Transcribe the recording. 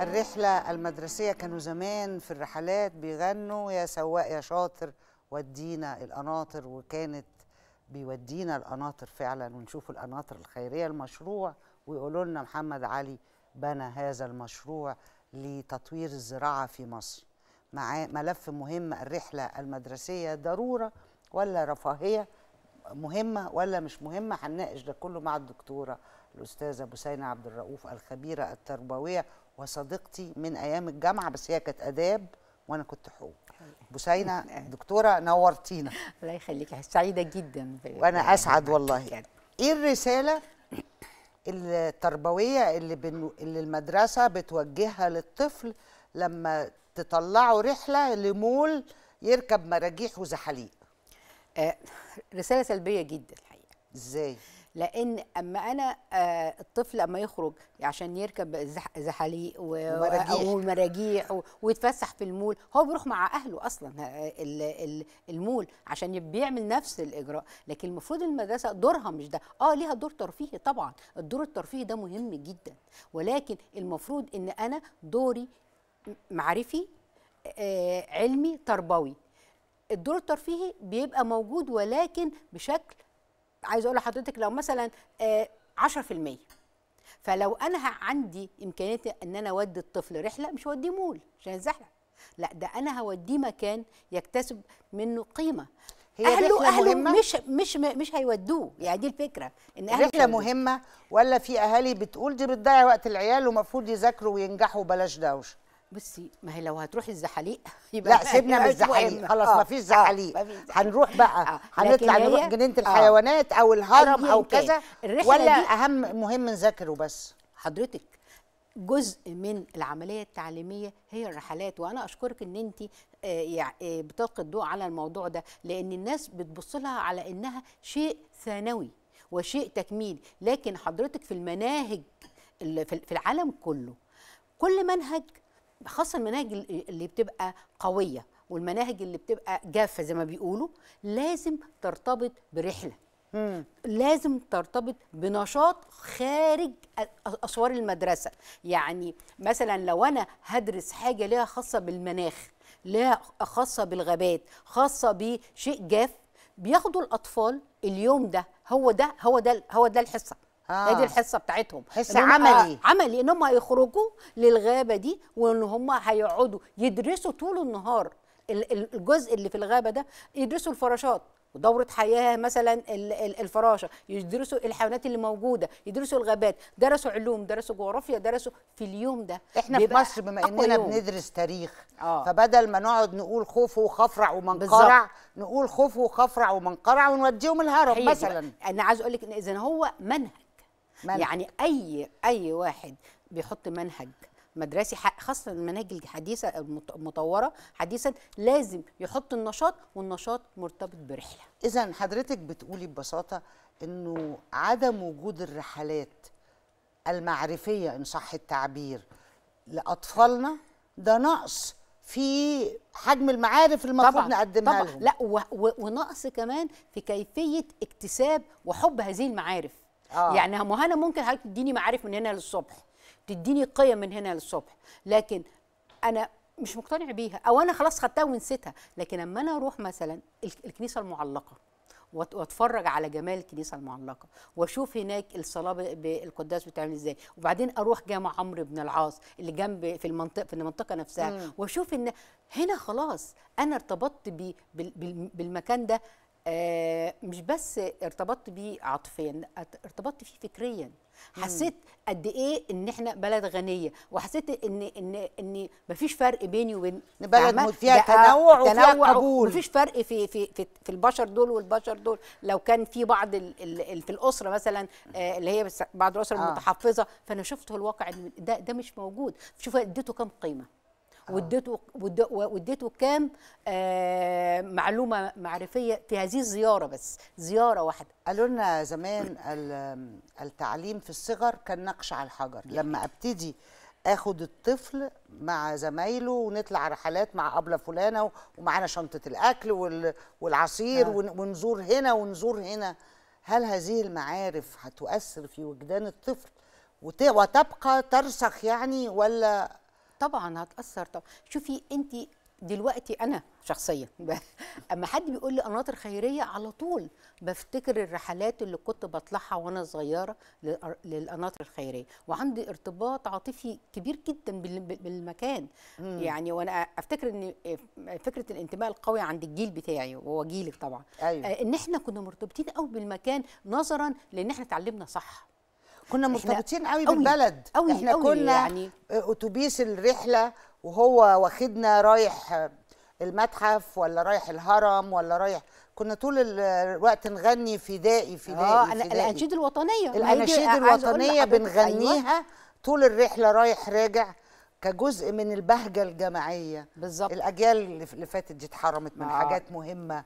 الرحلة المدرسية كانوا زمان في الرحلات بيغنوا يا سواق يا شاطر ودينا القناطر وكانت بيودينا القناطر فعلا ونشوف القناطر الخيرية المشروع ويقولوا لنا محمد علي بنى هذا المشروع لتطوير الزراعة في مصر. مع ملف مهم الرحلة المدرسية ضرورة ولا رفاهية؟ مهمة ولا مش مهمة؟ هنناقش ده كله مع الدكتورة الأستاذة بوسينة عبد الرؤوف الخبيرة التربوية وصديقتي من أيام الجامعة بس هي كانت آداب وأنا كنت حقوق. بوسينة دكتورة نورتينا. الله يخليك سعيدة جدا أسعد معاك والله. يعني. إيه الرسالة التربوية اللي, بن... اللي المدرسة بتوجهها للطفل لما تطلعه رحلة لمول يركب مراجيح وزحاليق؟ آه، رسالة سلبية جدا الحقيقة. إزاي؟ لأن اما أنا آه، الطفل اما يخرج عشان يركب زح- زحاليق ومراجيح. ويتفسح في المول هو بيروح مع اهله أصلا آه، ال- ال- المول عشان بيعمل نفس الإجراء. لكن المفروض المدرسة دورها مش ده. آه ليها دور ترفيهي طبعا. الدور الترفيهي ده مهم جدا. ولكن المفروض ان أنا دوري معرفي آه، علمي تربوي. الدور الترفيهي بيبقى موجود ولكن بشكل عايز أقول لحضرتك لو مثلا آه، 10% فلو أنا عندي إمكانية إن أنا أودي الطفل رحلة مش هوديه مول عشان يتزحلق لا ده أنا هوديه مكان يكتسب منه قيمة. هي اهله رحلة أهله مهمة؟ مش مش مش هيودوه. يعني دي الفكرة إن أهله مش رحلة. مهمة ولا في أهالي بتقول دي بتضيع وقت العيال ومفروض يذاكروا وينجحوا بلاش دوشة. بصي ما هي لو هتروحي الزحاليق يبقى لا سيبنا من الزحاليق. خلاص آه، مفيش آه، زحاليق. هنروح بقى آه، هنطلع نروح آه. الحيوانات أو الهرم كان. كذا ولا دي- أهم مهم نذاكر وبس حضرتك جزء من العملية التعليمية هي الرحلات وأنا أشكرك إن انت بتلقي الضوء على الموضوع ده لأن الناس بتبص لها على إنها شيء ثانوي وشيء تكميل لكن حضرتك في المناهج في العالم كله كل منهج خاصة المناهج اللي بتبقى قوية والمناهج اللي بتبقى جافة زي ما بيقولوا لازم ترتبط برحلة. مم. لازم ترتبط بنشاط خارج أسوار المدرسة. يعني مثلا لو أنا هدرس حاجة ليها خاصة بالمناخ ليها خاصة بالغابات خاصة بشيء جاف بياخدوا الأطفال اليوم ده هو ده هو ده هو ده الحصة. آه. دي الحصة بتاعتهم هم- عملي. عملي إن هم هيخرجوا للغابة دي وإن هم هيقعدوا يدرسوا طول النهار ال- ال- الجزء اللي في الغابة ده يدرسوا الفراشات ودورة حياة مثلا ال- ال- الفراشة يدرسوا الحيوانات اللي موجودة يدرسوا الغابات درسوا علوم درسوا جغرافيا درسوا في اليوم ده إحنا في مصر بما إننا يوم. بندرس تاريخ آه. فبدل ما نقعد نقول خوف وخفرع ومنقرع. نقول خوف وخفرع ومنقرع ونوديهم الهرم دي مثلا. أنا عايز أقول لك إن اذا هو منهج منهج. يعني أي أي واحد بيحط منهج مدرسي خاصة المناهج الحديثة المطورة حديثا لازم يحط النشاط والنشاط مرتبط برحلة. اذا حضرتك بتقولي ببساطة إنه عدم وجود الرحلات المعرفية إن صح التعبير لأطفالنا ده نقص في حجم المعارف المفروض نقدمها طبعا. لهم. لا ونقص كمان في كيفية اكتساب وحب هذه المعارف. آه. يعني ما أنا ممكن حضرتك تديني معارف من هنا للصبح تديني قيم من هنا للصبح لكن أنا مش مقتنع بيها أو أنا خلاص خدتها ونسيتها لكن أما أنا أروح مثلا الك- الكنيسة المعلقة وأت- وأتفرج على جمال الكنيسة المعلقة وأشوف هناك الصلاة بالقداس بتعمل إزاي وبعدين أروح جامع عمرو بن العاص اللي جنب في المنطقة في المنطقة نفسها وأشوف إن هنا خلاص أنا ارتبطت بالمكان ده مش بس ارتبطت بيه عاطفيا ارتبطت فيه فكريا. حسيت قد إيه إن إحنا بلد غنية وحسيت إن إن إن مفيش فرق بيني وبين بلد فيها تنوع وفيها قبول. ومفيش فرق في في في, في البشر دول والبشر دول. لو كان في بعض ال ال ال في الأسرة مثلا آه، اللي هي بعض الأسر آه. المتحفظة فأنا شفت الواقع ده ده مش موجود. شوف اديته كام قيمة؟ واديته واد- واديته كام آه معلومة معرفية في هذه الزيارة بس زيارة واحدة. قالوا لنا زمان ال- التعليم في الصغر كان نقش على الحجر. لما أبتدي آخد الطفل مع زمايله ونطلع رحلات مع أبلة فلانة ومعانا شنطة الأكل وال- والعصير آه. ون- ونزور هنا ونزور هنا. هل هذه المعارف هتؤثر في وجدان الطفل وت- وتبقى ترسخ يعني ولا طبعا هتأثر طبعا شوفي انت دلوقتي أنا شخصيا أما حد بيقول لي قناطر خيرية على طول بفتكر الرحلات اللي كنت بطلعها وأنا صغيرة للقناطر الخيرية. وعندي ارتباط عاطفي كبير جدا بال- بال- بالمكان. يعني وأنا أفتكر إن فكرة الانتماء القوي عند الجيل بتاعي وهو جيلك طبعا. أيوة. آه، إن إحنا كنا مرتبطين قوي بالمكان نظرا لإن إحنا اتعلمنا صح. كنا مرتبطين قوي بالبلد قوي- إحنا قوي كنا يعني. أتوبيس الرحلة وهو واخدنا رايح المتحف ولا رايح الهرم ولا رايح كنا طول ال- الوقت نغني فدائي فدائي آه. الأناشيد الوطنية الأناشيد أقول الوطنية أيوة. بنغنيها طول الرحلة رايح راجع كجزء من البهجة الجماعية بالظبط الأجيال اللي فاتت دي اتحرمت من آه. حاجات مهمة